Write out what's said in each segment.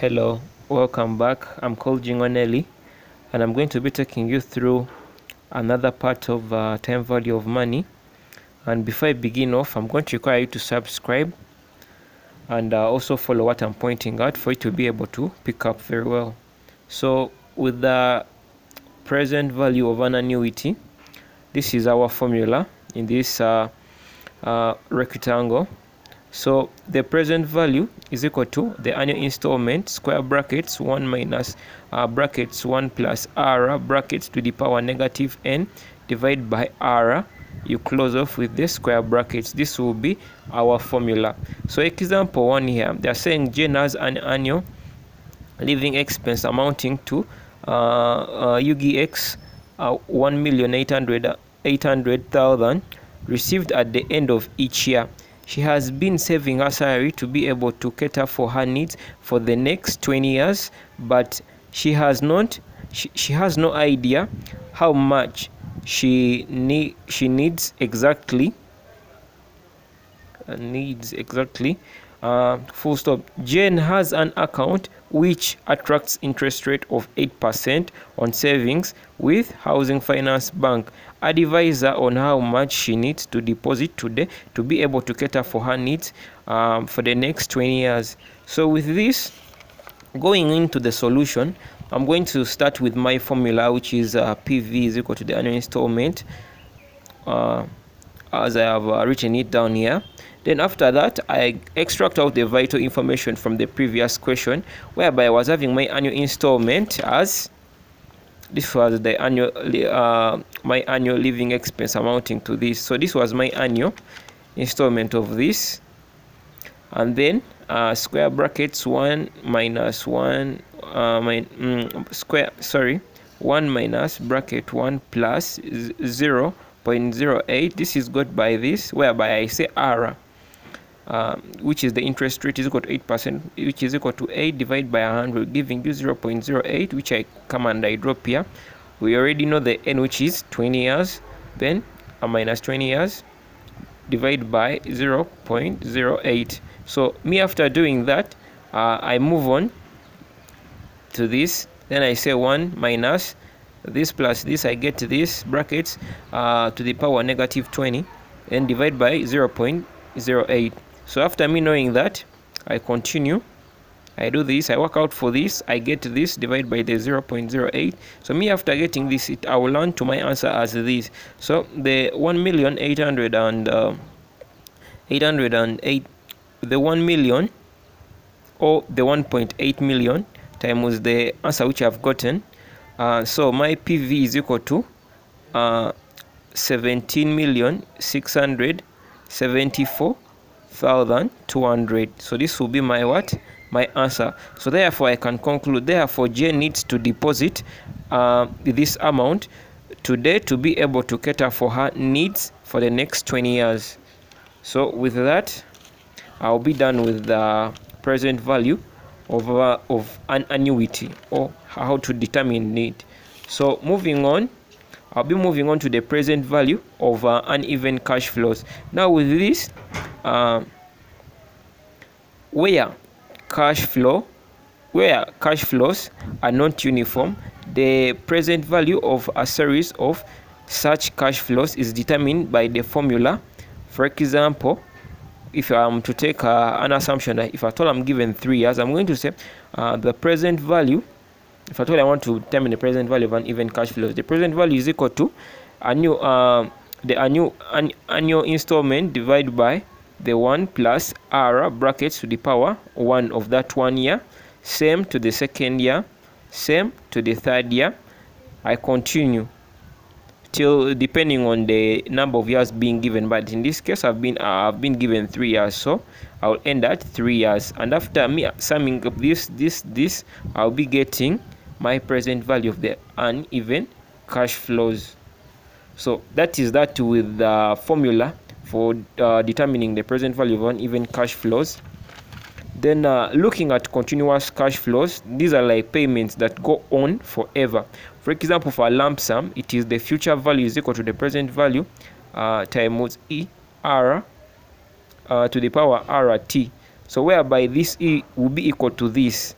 Hello, welcome back. I'm called Jingo Nelly and I'm going to be taking you through another part of uh, time value of money. And before I begin off, I'm going to require you to subscribe and uh, also follow what I'm pointing out for you to be able to pick up very well. So, with the present value of an annuity, this is our formula in this uh, uh rectangle so the present value is equal to the annual installment square brackets 1 minus uh, brackets 1 plus r brackets to the power negative n divided by r. You close off with the square brackets. This will be our formula. So example one here. They are saying jane has an annual living expense amounting to uh, uh, UGX uh, 1,800,000 received at the end of each year she has been saving her salary to be able to cater for her needs for the next 20 years, but she has not she, she has no idea how much she need she needs exactly uh, needs exactly uh, full stop. Jane has an account which attracts interest rate of 8% on savings with housing finance bank. Advise her on how much she needs to deposit today to be able to cater for her needs um, for the next 20 years. So with this going into the solution i'm going to start with my formula which is uh, pv is equal to the annual installment. Uh, as i have uh, written it down here then after that, I extract out the vital information from the previous question, whereby I was having my annual installment as this was the annual uh, my annual living expense amounting to this. So this was my annual installment of this, and then uh, square brackets one minus one uh, my mm, square sorry one minus bracket one plus zero point zero eight. This is got by this, whereby I say r um, which is the interest rate is equal to 8%, which is equal to 8 divided by 100, giving you 0.08, which I come and I drop here. We already know the n, which is 20 years, then a minus 20 years, divided by 0.08. So me after doing that, uh, I move on to this. Then I say 1 minus this plus this, I get this brackets uh, to the power negative 20 and divide by 0.08 so after me knowing that I continue. I do this I work out for this I get this divided by the 0.08 so me after getting this it I will learn to my answer as this. So the 1 million 800 and uh, 808 the 1 million or the 1.8 million times the answer which I've gotten uh, so my PV is equal to uh, 17 million 674 1200 so this will be my what? My answer. So therefore i can conclude therefore j needs to deposit uh, this amount today to be able to cater for her needs for the next 20 years. So with that i'll be done with the present value of, uh, of an annuity or how to determine it so moving on I'll be moving on to the present value of uh, uneven cash flows. Now with this, uh, where cash flow, where cash flows are not uniform, the present value of a series of such cash flows is determined by the formula. For example, if I'm to take uh, an assumption that if at all I'm given three years, I'm going to say uh, the present value if at all I want to determine the present value of an even cash flow, the present value is equal to annual uh, the annual an, annual installment divided by the 1 plus r brackets to the power 1 of that one year same to the second year same to the third year. I continue. Till depending on the number of years being given but in this case i've been uh, i've been given three years so i'll end at three years. And after me summing up this this this i'll be getting my present value of the uneven cash flows. So that is that with the formula for uh, determining the present value of uneven cash flows. Then uh, looking at continuous cash flows these are like payments that go on forever. For example for a lump sum it is the future value is equal to the present value uh, times e r uh, to the power rt so whereby this e will be equal to this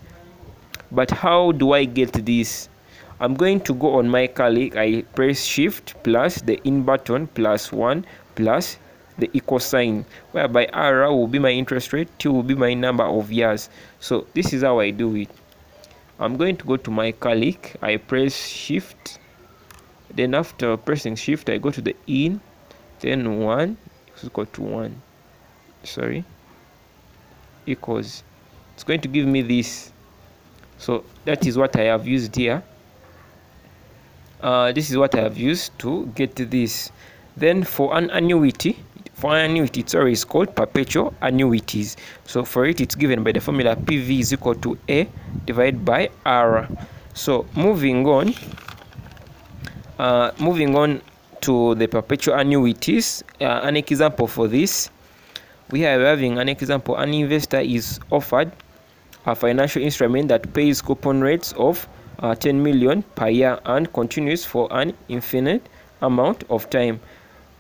but how do i get this? I'm going to go on my colleague. I press shift plus the in button plus one plus the equal sign whereby r will be my interest rate t will be my number of years. So this is how i do it. I'm going to go to my colleague. I press shift. Then after pressing shift i go to the in. Then 1 is equal to 1 sorry. Equals. It's going to give me this so that is what I have used here. Uh, this is what I have used to get this. Then for an annuity for an annuity sorry it's called perpetual annuities. So for it it's given by the formula PV is equal to A divided by R. So moving on uh, moving on to the perpetual annuities uh, an example for this. We are having an example an investor is offered a financial instrument that pays coupon rates of uh, 10 million per year and continues for an infinite amount of time.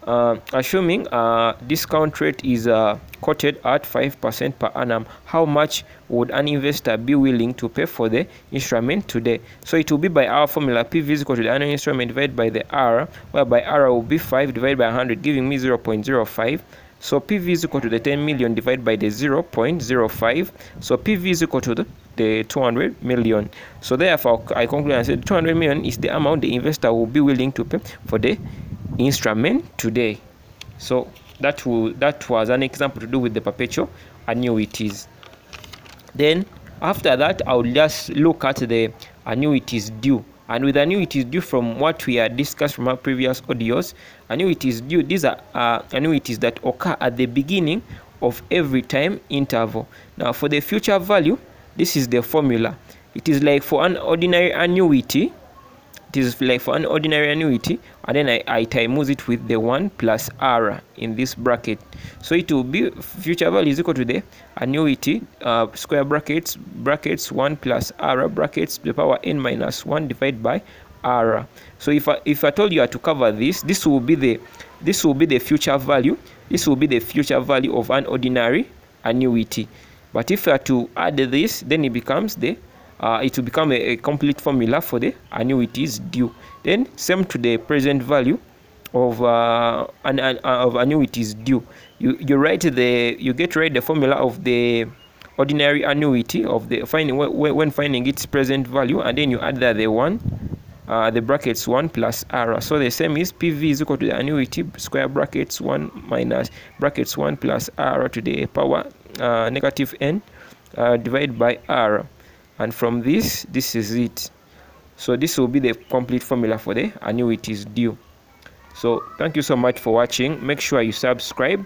Uh, assuming uh, discount rate is uh, quoted at 5% per annum how much would an investor be willing to pay for the instrument today? So it will be by our formula pv is equal to the annual instrument divided by the r whereby r will be 5 divided by 100 giving me 0.05 so PV is equal to the 10 million divided by the 0.05. So PV is equal to the, the 200 million. So therefore, I conclude and said 200 million is the amount the investor will be willing to pay for the instrument today. So that will that was an example to do with the perpetual annuities. Then after that, I will just look at the annuities due and with anew it is due from what we had discussed from our previous audios. Annuities due these are uh, annuities that occur at the beginning of every time interval. Now for the future value this is the formula. It is like for an ordinary annuity it is like for an ordinary annuity and then I, I times it with the 1 plus r in this bracket. So it will be future value is equal to the annuity uh, square brackets brackets 1 plus r brackets the power n minus 1 divided by r. So if I, if I told you to cover this this will be the this will be the future value this will be the future value of an ordinary annuity. But if I are to add this then it becomes the uh, it will become a, a, complete formula for the annuities due. Then same to the present value of uh, an, an uh, of annuities due. You you write the you get right the formula of the ordinary annuity of the finding when finding its present value and then you add that the one uh, the brackets 1 plus r. So the same is pv is equal to the annuity square brackets 1 minus brackets 1 plus r to the power uh, negative n uh, divided by r and from this this is it. So this will be the complete formula for the annuities due. So thank you so much for watching. Make sure you subscribe